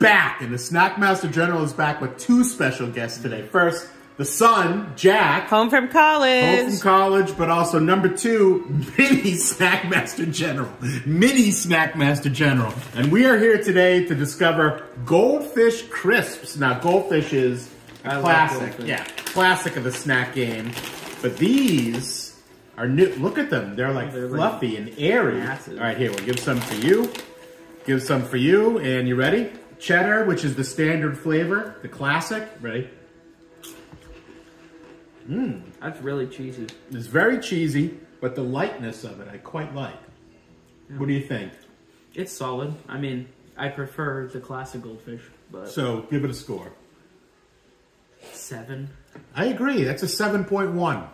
back, and the Snackmaster General is back with two special guests today. First, the son, Jack. Home from college. Home from college, but also number two, Mini Snackmaster General. Mini Snackmaster General. And we are here today to discover Goldfish Crisps. Now, Goldfish is a I classic. Goldfish. Yeah, classic of the snack game. But these are new. Look at them. They're like They're like fluffy and airy. massive. All right, here, we'll give some for you. Give some for you. And you ready? Cheddar, which is the standard flavor, the classic. Ready? Mmm. That's really cheesy. It's very cheesy, but the lightness of it I quite like. What do you think? It's solid. I mean, I prefer the classic goldfish, but So give it a score. seven. I agree. That's a 7.1.